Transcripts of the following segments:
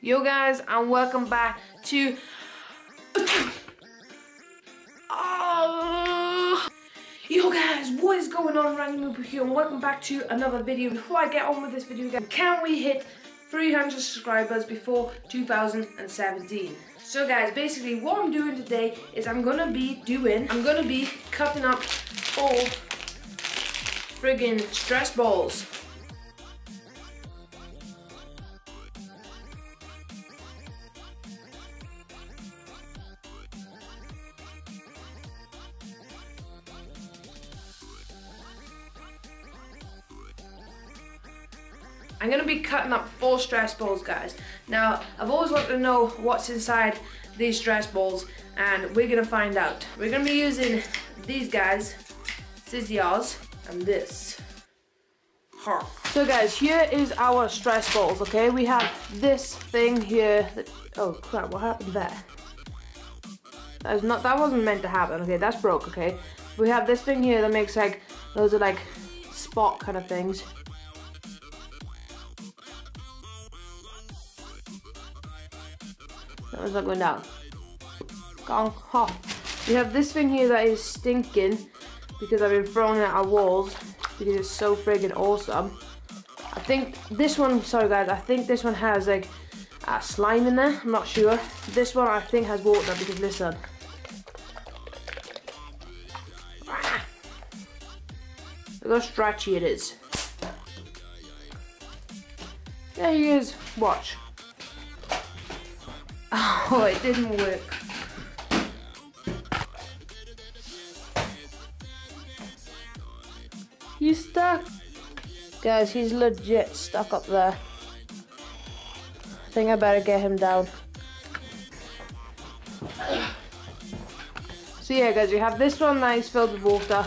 Yo guys, and welcome back to... Oh. Yo guys, what is going on? Randy Mooper here, and welcome back to another video. Before I get on with this video, guys, can we hit 300 subscribers before 2017? So guys, basically what I'm doing today is I'm gonna be doing, I'm gonna be cutting up all friggin' stress balls. I'm gonna be cutting up four stress balls, guys. Now, I've always wanted to know what's inside these stress balls, and we're gonna find out. We're gonna be using these guys, scissors, and this. So guys, here is our stress balls, okay? We have this thing here that, oh crap, what happened there? That, is not, that wasn't meant to happen, okay, that's broke, okay? We have this thing here that makes like, those are like spot kind of things. That not going down. Gone. Oh. We have this thing here that is stinking because I've been throwing it at our walls because it's so friggin' awesome. I think this one, sorry guys, I think this one has like uh, slime in there, I'm not sure. This one I think has water because listen. Look how stretchy it is. There he is, watch. Oh, it didn't work. You stuck? Guys, he's legit stuck up there. I think I better get him down. So yeah guys, we have this one that is filled with water.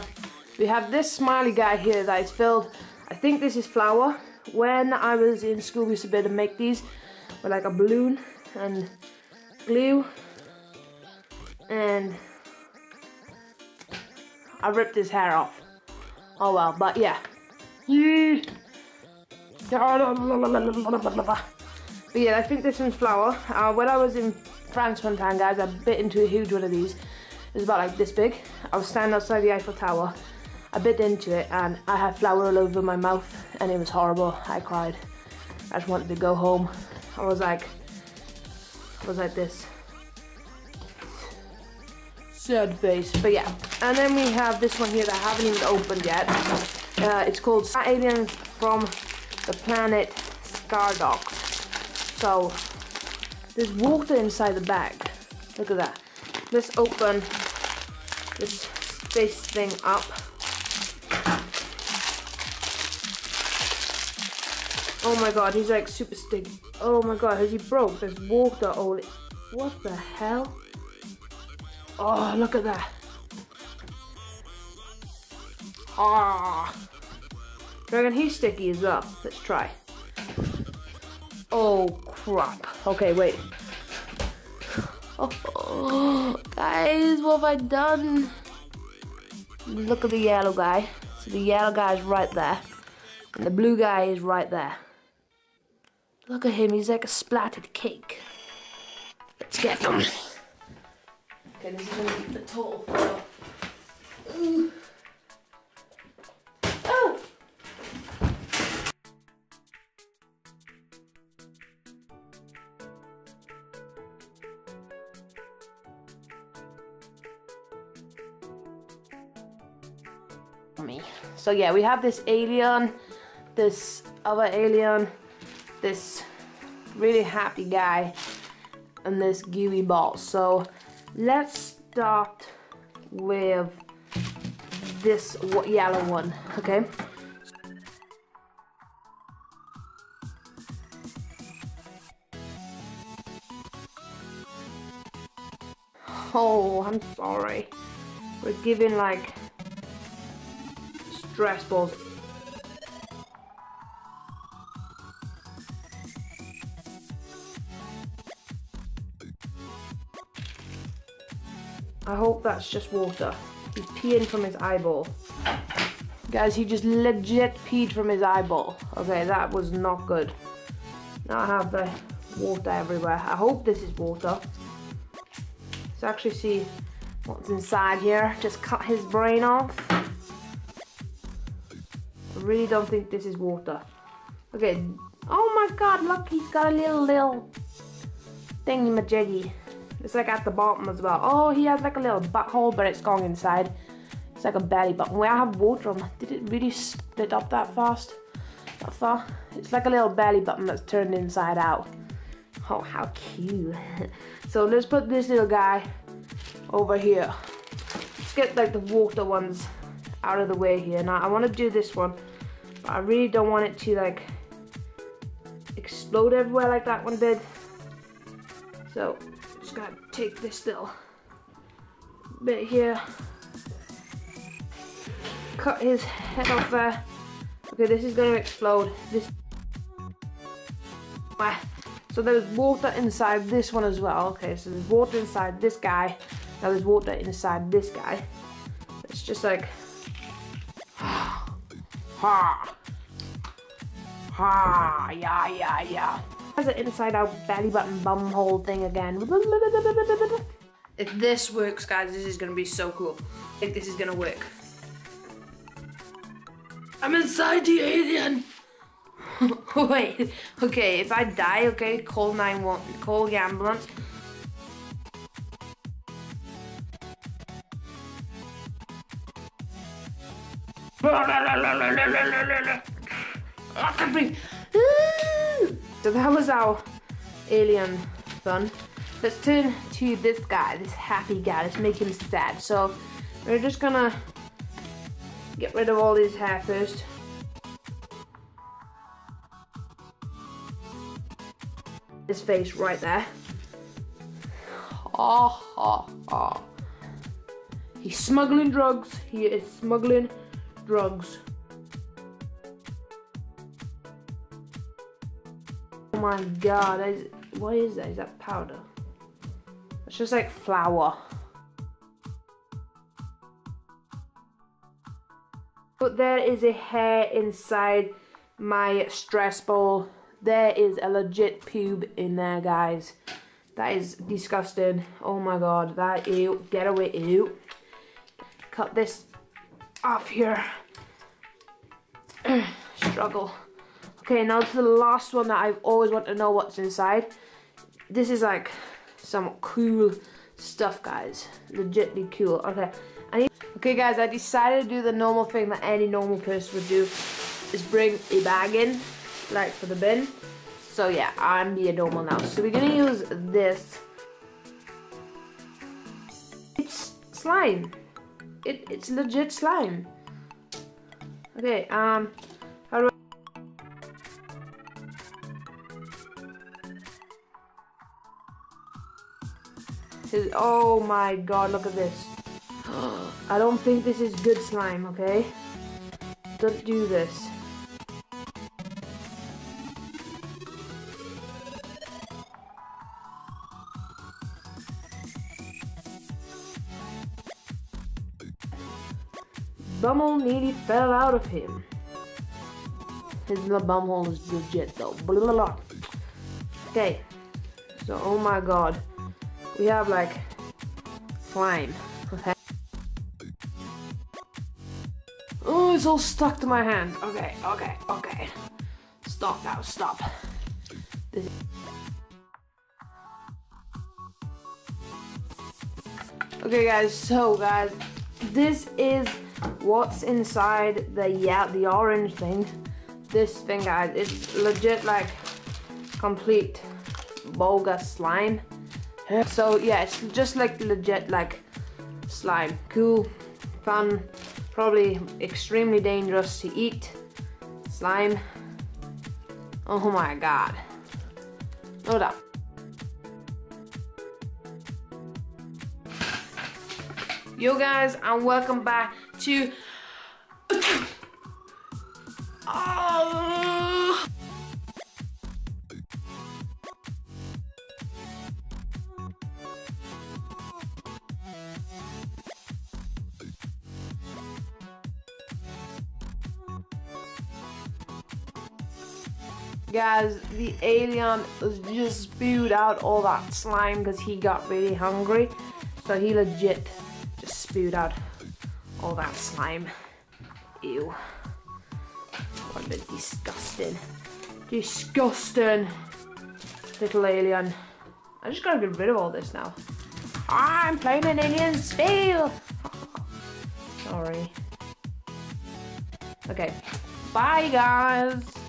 We have this smiley guy here that is filled, I think this is flour. When I was in school we used to be able to make these with like a balloon and glue and I ripped his hair off. Oh well, but yeah. But yeah, I think this one's flour. Uh, when I was in France one time, guys, I bit into a huge one of these. It was about like this big. I was standing outside the Eiffel Tower. I bit into it and I had flour all over my mouth and it was horrible. I cried. I just wanted to go home. I was like, was like this. Sad face, but yeah. And then we have this one here that I haven't even opened yet. Uh, it's called aliens from the planet Scardox. So, there's water inside the bag. Look at that. Let's open this space thing up. Oh my god, he's like super sticky. Oh my god, has he broke? There's water all What the hell? Oh, look at that. Ah. Dragon, he's sticky as well? Let's try. Oh, crap. Okay, wait. Oh, guys, what have I done? Look at the yellow guy. So the yellow guy is right there. And the blue guy is right there. Look at him, he's like a splattered cake. Let's get them. Okay, this is gonna be the tall. Oh! oh! Me. So yeah, we have this alien, this other alien, this really happy guy, and this gooey ball. So let's start with this yellow one, okay? Oh, I'm sorry. We're giving like stress balls I hope that's just water. He's peeing from his eyeball. Guys, he just legit peed from his eyeball. Okay, that was not good. Now I have the water everywhere. I hope this is water. Let's actually see what's inside here. Just cut his brain off. I really don't think this is water. Okay. Oh my god, look, he's got a little, little thingy majiggy. It's like at the bottom as well. Oh, he has like a little butthole, but it's gone inside. It's like a belly button. Where I have water on, did it really split up that fast? That far? It's like a little belly button that's turned inside out. Oh, how cute. so let's put this little guy over here. Let's get like the water ones out of the way here. Now I want to do this one, but I really don't want it to like explode everywhere like that one did. So take this little bit here. Cut his head off there. Okay, this is gonna explode. This so there's water inside this one as well. Okay, so there's water inside this guy. Now there's water inside this guy. It's just like ha ha yeah yeah yeah. Has an inside out belly button bum hole thing again. If this works guys, this is gonna be so cool. I think this is gonna work. I'm inside the alien! Wait, okay, if I die, okay, call 911, call the ambulance. So that was our alien fun. Let's turn to this guy, this happy guy. Let's make him sad. So we're just gonna get rid of all his hair first. His face right there. Ha ha ha. He's smuggling drugs. He is smuggling drugs. My god, is, what is that? Is that powder? It's just like flour. But there is a hair inside my stress ball. There is a legit pube in there, guys. That is disgusting. Oh my god, that ew. Get away, ew. Cut this off here. Struggle. Okay, now to the last one that I've always wanted to know what's inside. This is like some cool stuff, guys. Legitly cool. Okay, Okay guys, I decided to do the normal thing that any normal person would do, is bring a bag in, like for the bin. So yeah, I'm being normal now. So we're gonna use this. It's slime. It, it's legit slime. Okay, um, Oh my god, look at this. I don't think this is good slime, okay? Don't do this. Bumhole nearly fell out of him. His bumhole is legit though. Blah, blah, blah. Okay. So, oh my god. We have like slime. Okay. Oh, it's all stuck to my hand. Okay, okay, okay. Stop now, stop. This okay, guys, so, guys, this is what's inside the, yeah, the orange thing. This thing, guys, it's legit, like, complete bogus slime. So, yeah, it's just, like, legit, like, slime. Cool, fun, Probably extremely dangerous to eat. Slime. Oh my god. No doubt. Yo guys, and welcome back to... Guys, the alien just spewed out all that slime because he got really hungry. So he legit just spewed out all that slime. Ew. What a disgusting. Disgusting. Little alien. I just gotta get rid of all this now. I'm playing an alien spell. Sorry. Okay. Bye guys.